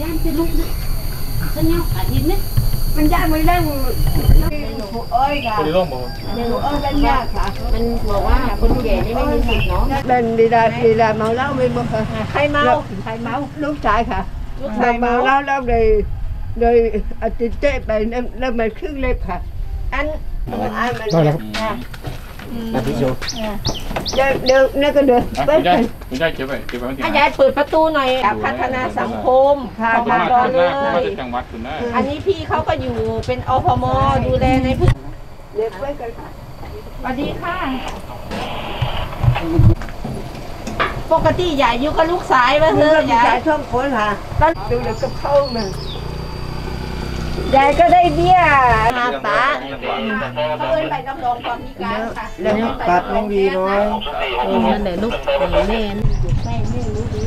ย่านเป็นลูกนะฉันเนี่ยอาทิตย์เนี่ยมันยากไม่ได้เอ้ยค่ะคนที่ร่มบอกเอ้ยกันยากค่ะมันบอ กว่าคนแก่นี่ไม่มีสิทธิ์เนาะเป็นดีดาดีดาเมาเหล้าไม่หมดค่ะใครเมาใครเมาลูกชายค่ะลูกชายเมาเมาเหล้าแล้วเลยเลยอาทิตย์เจ๊ไปแล้วมันครึ่งเล็บค่ะอันอันมันได้แล้วครับมาพี่โชว์เดี๋ยวเดี๋ยวนี่ก็เดินอะไปคุณกัยายนคุณยายเก็บไว้เก็บไว้ที่อาไหน ยายเปิดประตูหน่อยพัฒนาสังคมค่ะของคุณมามาดอคุนณเลมาคุณมายจากจังหวัดคุณนะอันนี้พี่เขาก็อยู่เป็นอพมดูแลในพื้นเดี๋ยวไปกันค่ะสวัสดีค่ะ ปกติยายอยู่กับลูกสายมาเถเพื่อะอนยายชายช่องคนค่ะ ดูเดี๋ยวก็เข้ามา ยายก็ได้เบี้ยมาป้าเขาเอินไปน้ำรองความพิการค่ะแล้วปัดยังดีน้อยนั่นแหละลูกแม่แม่ไม่รู้ดี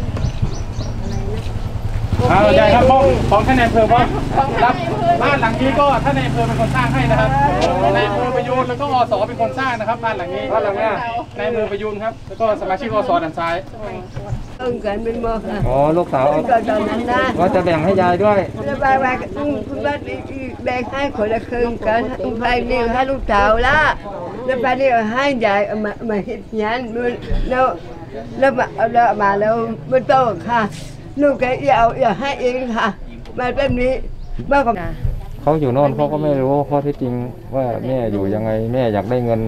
เอายายครับของของท่านนายอำเภอว่ารับบ้านหลังนี้ก็ท่านนายอำเภอเป็นคนสร้างให้นะครับนายอำเภอประยูนแล้วก็อสเป็นคนสร้างนะครับบ้านหลังนี้บ้านหลังนี้นายอำเภอประยูนครับแล้วก็สมาชิกอสด้านซ้าย เอิ้งกันเป็นหมอค่ะอ๋อลูกสาวเอาก็ตอนนั้นนะว่าจะแบ่งให้ยายด้วยแล้วบายบายคุณบ้านแบ่งให้คนละครึ่งกันไปนี่ให้ลูกสาวละแล้วไปนี่ให้ยายมามาเฮ็ดงานแล้วแล้วมาแล้วมาแล้วไม่ต้องค่ะลูกแกอย่าเอาอย่าให้เองค่ะมาแบบนี้เมื่อก่อนเขาอยู่โน่นเขาก็ไม่รู้ข้อที่จริงว่าแม่อยู่ยังไงแม่อยากได้เงิน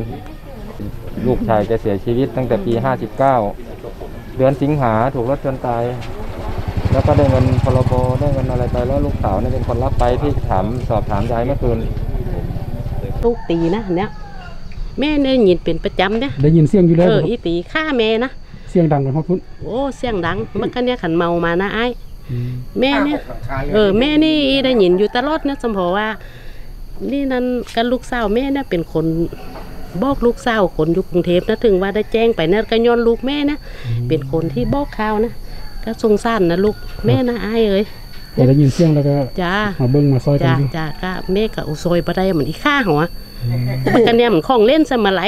ลูกชายแกเสียชีวิตตั้งแต่ปี 59 เดือนสิงหาถูกรถชนตาย แล้วก็ได้เงินพรบได้เงินอะไรไปแล้วลูกสาวเนี่ยเป็นคนรับไปที่ถามสอบถามยายเมื่อคืนทุกตีนะเนี่ยแม่เนี่ยยินเป็นประจำเนี่ยได้ยินเสียงอยู่แล้วเอออีตีฆ่าแม่นะเสียงดังกันครับคุณโอ้เสียงดังมันก็เนี่ยขันเมามานะไอ้ายแม่เนี่ยเออแม่นี่ได้ยินอยู่ตลอดเนี่ยสมพอว่า นี่นั่นกันลูกสาวแม่เนี่ยเป็นคน บอกลูกสาวคนอยู่กรุงเทพนะถึงว่าได้แจ้งไปนะก็ย้อนลูกแม่นะเป็นคนที่บอกข่าวนะก็สงสารนะลูกแม่นะไอ้ายเอ้ยแต่ได้ยินเสียงแล้วก็จ้ามาเบิ้งมาซอยกันจ้าอยู่จ้าก็แม่ก็อุซอยบ่ได้เหมือนอีข้าหัวมันก็เนี่ยมันของเล่นซะมาไหล